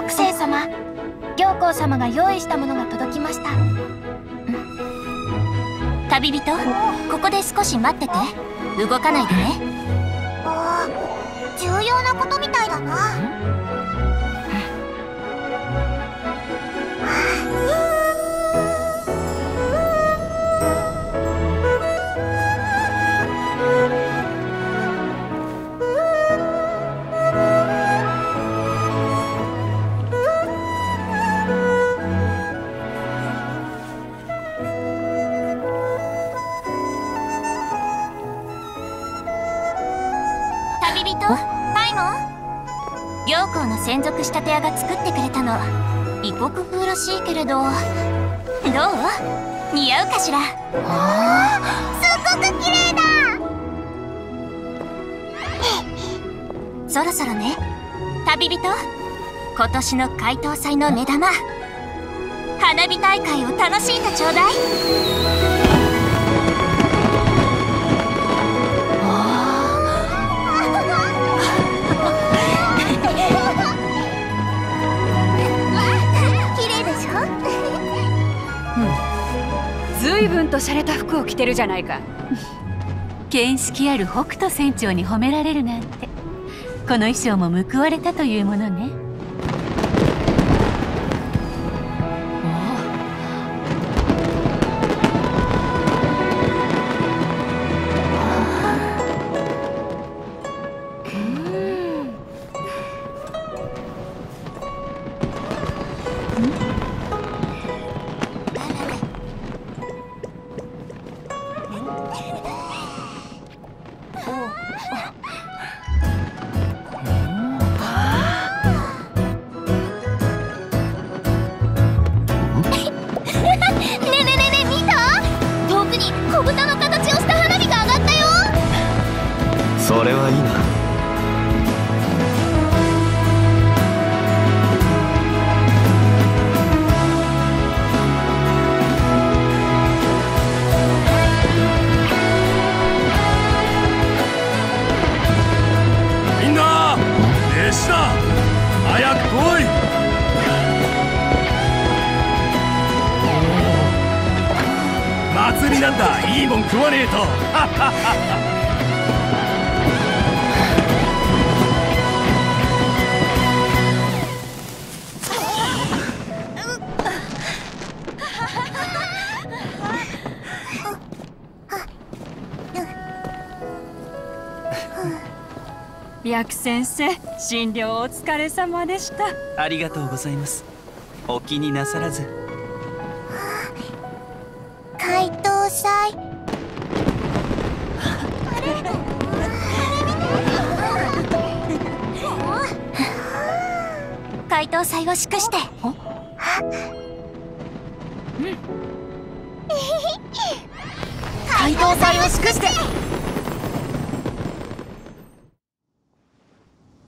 国生様行幸様が用意したものが届きました旅人ここで少し待ってて動かないでねああ重要なことみたいだな旅人？パイモン？行幸の専属仕立て屋が作ってくれたの。異国風らしいけれど。どう？似合うかしら？すっごく綺麗だ！そろそろね。旅人？今年の海東祭の目玉。花火大会を楽しんでちょうだい随分と洒落た服を着てるじゃないか。見識ある北斗船長に褒められるなんて。この衣装も報われたというものね。なみんな祭りなんだ。いいもん食わねえと。薬先生診療お疲れ様でした。ありがとうございます。お気になさらず。海東祭海東祭を祝して海東祭を祝して